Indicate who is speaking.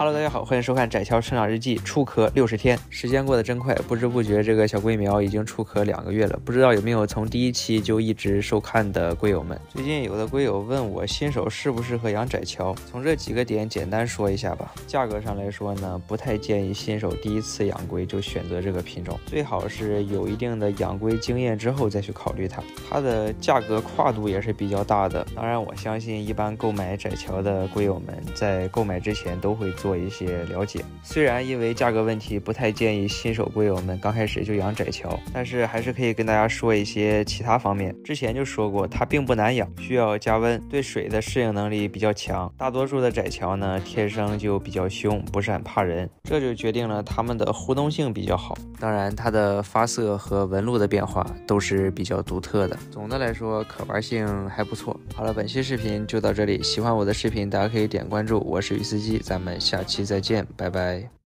Speaker 1: Hello，大家好，欢迎收看窄桥成长日记，出壳六十天，时间过得真快，不知不觉这个小龟苗已经出壳两个月了。不知道有没有从第一期就一直收看的龟友们？最近有的龟友问我，新手适不适合养窄桥？从这几个点简单说一下吧。价格上来说呢，不太建议新手第一次养龟就选择这个品种，最好是有一定的养龟经验之后再去考虑它。它的价格跨度也是比较大的。当然，我相信一般购买窄桥的龟友们在购买之前都会做。一些了解，虽然因为价格问题不太建议新手龟友们刚开始就养窄桥，但是还是可以跟大家说一些其他方面。之前就说过，它并不难养，需要加温，对水的适应能力比较强。大多数的窄桥呢，天生就比较凶，不是很怕人，这就决定了它们的互动性比较好。当然，它的发色和纹路的变化都是比较独特的。总的来说，可玩性还不错。好了，本期视频就到这里，喜欢我的视频，大家可以点关注。我是鱼司机，咱们下。期再见，拜拜。